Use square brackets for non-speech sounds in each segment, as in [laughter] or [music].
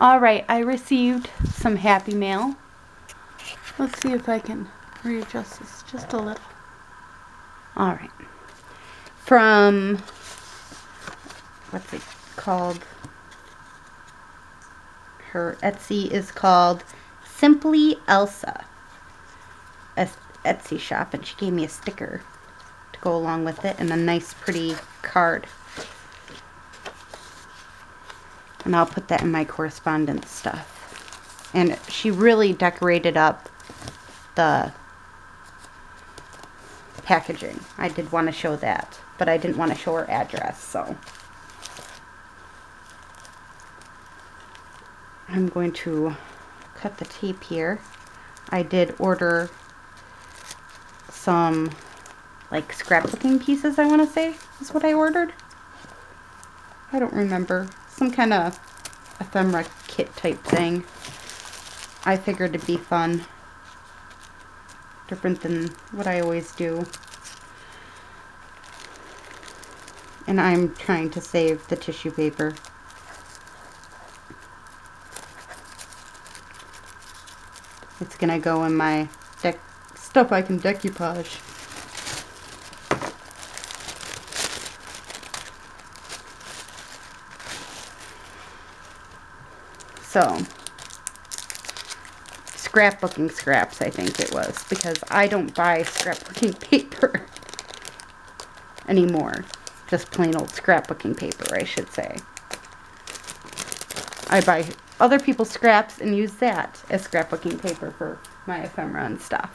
Alright, I received some Happy Mail. Let's see if I can readjust this just a little. Alright. From, what's it called? Her Etsy is called Simply Elsa. A Etsy shop, and she gave me a sticker to go along with it and a nice pretty card. And I'll put that in my correspondence stuff. And she really decorated up the packaging. I did want to show that, but I didn't want to show her address, so. I'm going to cut the tape here. I did order some like scrapbooking pieces, I want to say, is what I ordered. I don't remember some kind of ephemera kit type thing. I figured it'd be fun. Different than what I always do. And I'm trying to save the tissue paper. It's gonna go in my deck stuff I can decoupage. So, scrapbooking scraps, I think it was, because I don't buy scrapbooking [laughs] paper anymore. Just plain old scrapbooking paper, I should say. I buy other people's scraps and use that as scrapbooking paper for my ephemera and stuff.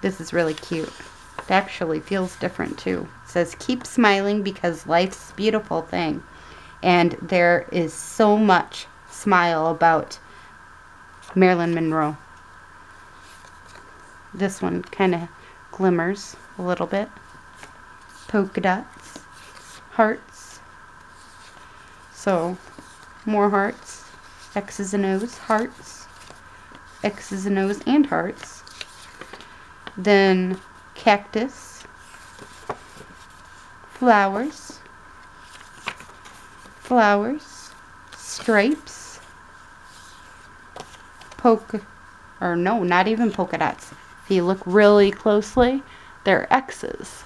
This is really cute. It actually feels different too. It says, keep smiling because life's beautiful thing and there is so much smile about Marilyn Monroe. This one kind of glimmers a little bit. Polka dots, hearts. So, more hearts, X's and O's, hearts, X's and O's and hearts. Then cactus, flowers, flowers, stripes, polka, or no, not even polka dots. If you look really closely, they're X's.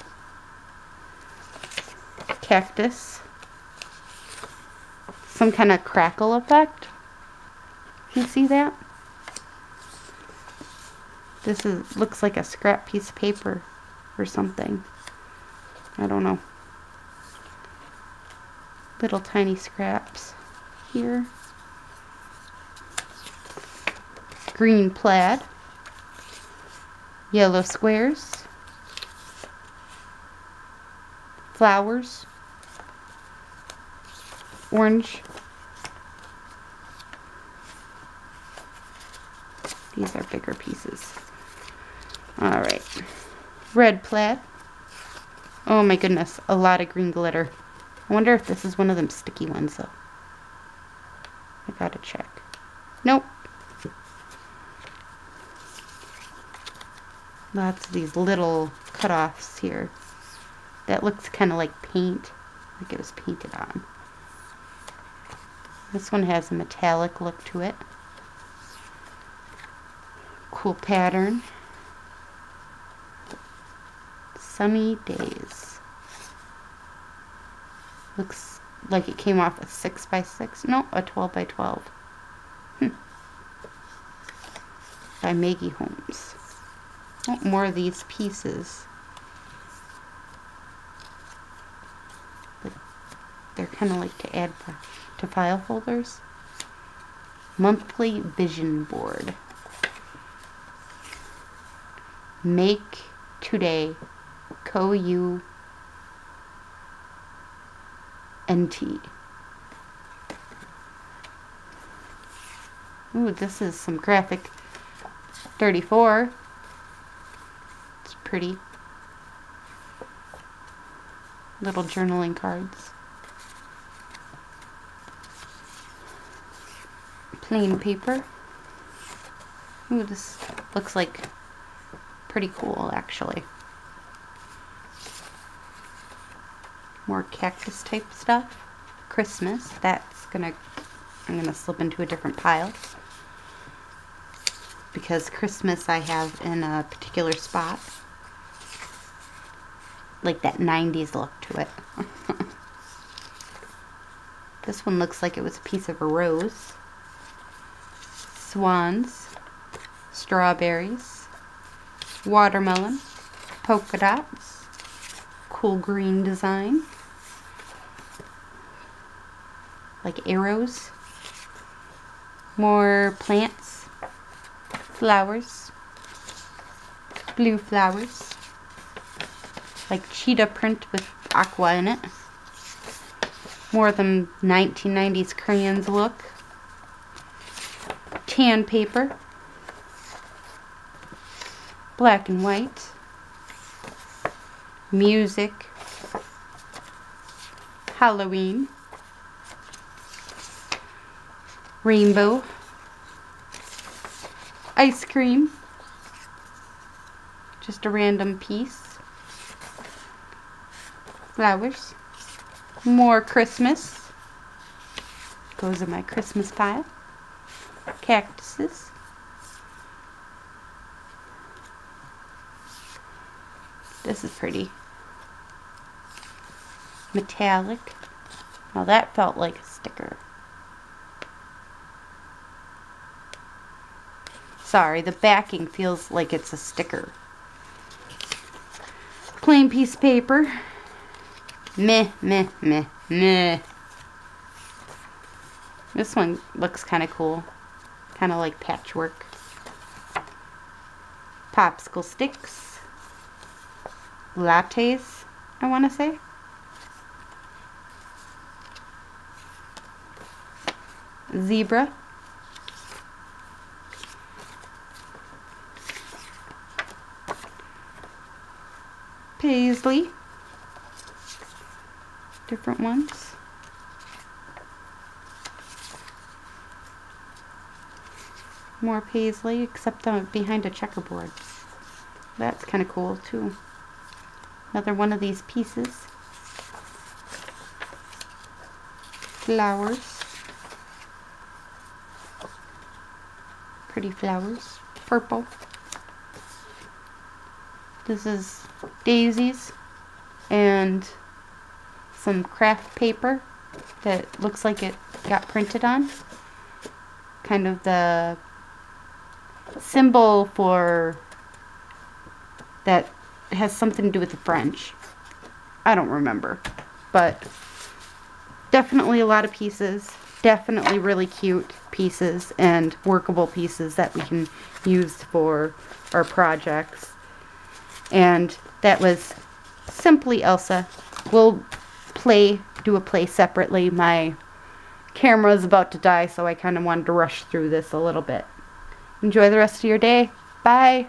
Cactus. Some kind of crackle effect. You see that? This is looks like a scrap piece of paper or something. I don't know little tiny scraps here. Green plaid, yellow squares, flowers, orange. These are bigger pieces. Alright. Red plaid. Oh my goodness, a lot of green glitter. I wonder if this is one of them sticky ones, though. I gotta check. Nope. Lots of these little cut-offs here. That looks kind of like paint. Like it was painted on. This one has a metallic look to it. Cool pattern. Sunny days. Looks like it came off a 6 by 6 No, a 12 by 12 hmm. By Maggie Holmes. Oh, more of these pieces. But they're kind of like to add to file folders. Monthly Vision Board. Make today. Co-you NT. Ooh, this is some graphic 34. It's pretty. Little journaling cards. Plain paper. Ooh, this looks like pretty cool actually. More cactus type stuff. Christmas, that's gonna I'm to slip into a different pile. Because Christmas I have in a particular spot. Like that 90s look to it. [laughs] this one looks like it was a piece of a rose. Swans. Strawberries. Watermelon. Polka dots. Cool green design. Like arrows, more plants, flowers, blue flowers, like cheetah print with aqua in it, more of them 1990s crayons look, tan paper, black and white, music, Halloween, rainbow, ice cream, just a random piece, flowers, more Christmas, goes in my Christmas pile, cactuses, this is pretty, metallic, now that felt like a sticker. Sorry, the backing feels like it's a sticker. Plain piece of paper. Meh, meh, meh, meh. This one looks kind of cool. Kind of like patchwork. Popsicle sticks. Lattes, I want to say. Zebra. paisley. Different ones. More paisley, except uh, behind a checkerboard. That's kind of cool too. Another one of these pieces. Flowers. Pretty flowers. Purple. This is daisies and some craft paper that looks like it got printed on. Kind of the symbol for that has something to do with the French. I don't remember. But definitely a lot of pieces. Definitely really cute pieces and workable pieces that we can use for our projects. And that was simply Elsa. We'll play, do a play separately. My camera is about to die, so I kind of wanted to rush through this a little bit. Enjoy the rest of your day. Bye.